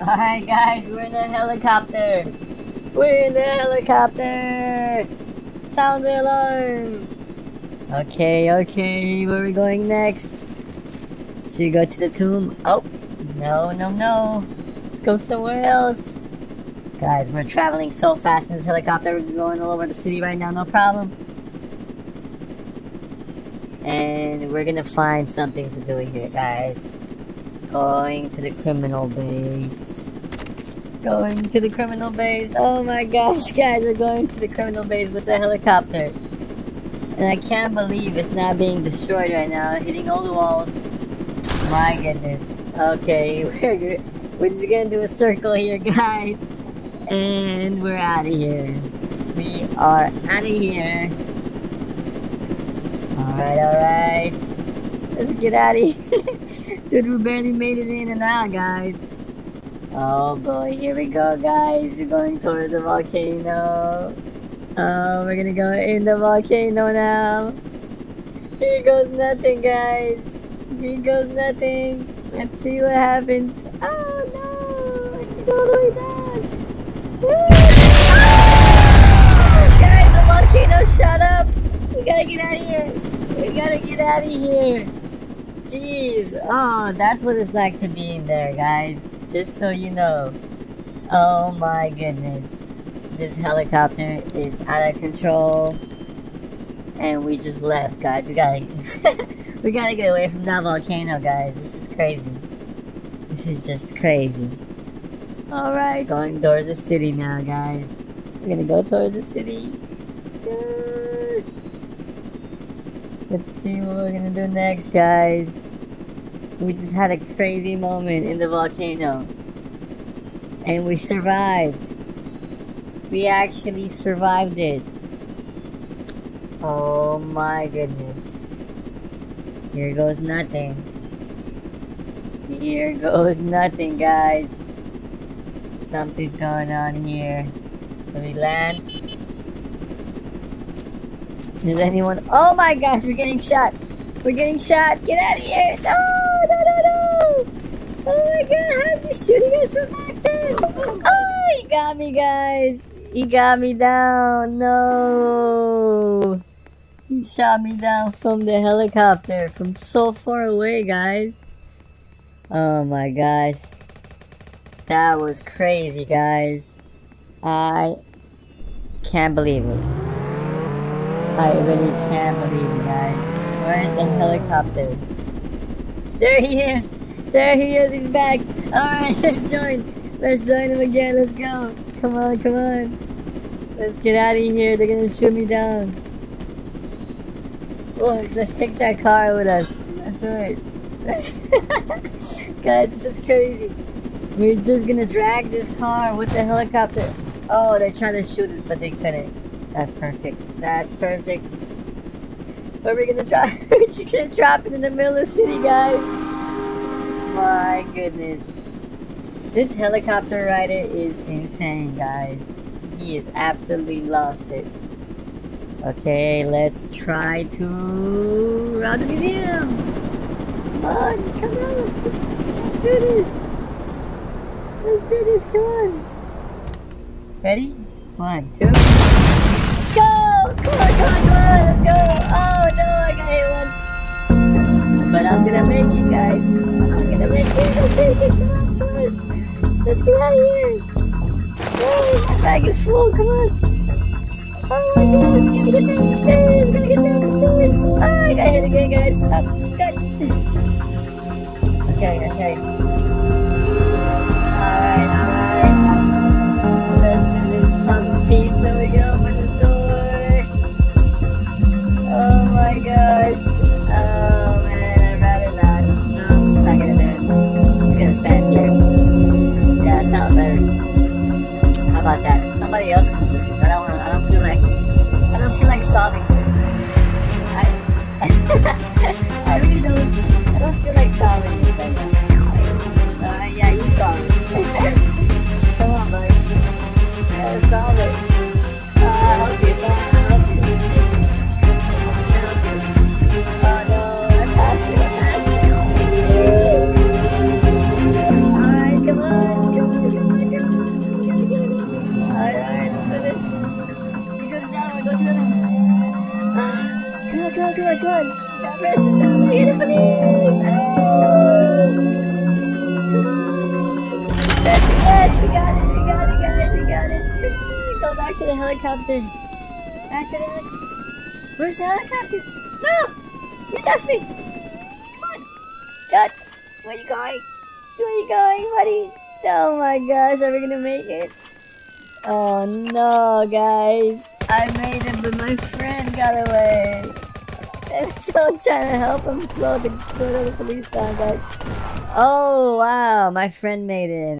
Alright guys, we're in the helicopter. We're in the helicopter. Sound the alarm. Okay, okay, where are we going next? Should we go to the tomb? Oh, no, no, no. Let's go somewhere else. Guys, we're traveling so fast in this helicopter. We're going all over the city right now, no problem. And we're gonna find something to do here, guys. Going to the criminal base. Going to the criminal base. Oh my gosh, guys, we're going to the criminal base with the helicopter. And I can't believe it's not being destroyed right now, hitting all the walls. My goodness. Okay, we're. We're just gonna do a circle here, guys. And we're out of here. We are out of here. Alright, alright. Let's get out of here. Dude, we barely made it in and out, guys. Oh boy, here we go, guys. We're going towards the volcano. Oh, we're gonna go in the volcano now. Here goes nothing, guys. Here goes nothing. Let's see what happens. Oh no! I have go all the way down. Guys, the volcano shut up. We gotta get out of here. We gotta get out of here. Jeez. Oh, that's what it's like to be in there, guys. Just so you know. Oh my goodness. This helicopter is out of control. And we just left, guys. We gotta we gotta get away from that volcano, guys. This is crazy. This is just crazy. Alright, going towards the city now, guys. We're gonna go towards the city. Let's see what we're gonna do next, guys. We just had a crazy moment in the volcano. And we survived. We actually survived it. Oh my goodness. Here goes nothing. Here goes nothing, guys. Something's going on here. So we land. Is anyone? Oh my gosh, we're getting shot. We're getting shot. Get out of here. No. Oh my god, how's he shooting us from back there? Oh, he got me, guys. He got me down. No. He shot me down from the helicopter from so far away, guys. Oh my gosh. That was crazy, guys. I can't believe it. I really can't believe it, guys. Where's the helicopter? There he is! There he is, he's back! Alright, let's join! Let's join him again, let's go! Come on, come on! Let's get out of here, they're gonna shoot me down. Oh, let's take that car with us. Let's do it. Guys, this is crazy. We're just gonna drag this car with the helicopter. Oh, they're trying to shoot us, but they couldn't. That's perfect. That's perfect. Are we gonna drop? We're just gonna drop it in the middle of the city, guys. My goodness. This helicopter rider is insane, guys. He has absolutely lost it. Okay, let's try to round the museum. Come on, come on. Let's do this. Let's do this, come on. Ready? One, two. Let's go! Come on, come on, come on, let's go! Oh no, I got hit once. But I'm gonna make it, guys. Let's get out of here. Oh, my bag is full. Come on. Oh my gosh, gotta get down the stairs. Gotta get down the stairs. Oh, I got hit again, guys. Oh, God. Okay, okay. Somebody else can do this. Come on. Got arrested. No, I hear the police. Ah. Yes, we got it. We got it, guys. We got it. Go back to the helicopter. Back to the helicopter. Where's the helicopter? No! You left me! Come on! Dad! Where you going? Where you going, buddy? Oh my gosh, are we gonna make it? Oh no, guys. I made it, but my friend got away. And so I'm trying to help him slow the, slow the police down, guys. Oh wow, my friend made it.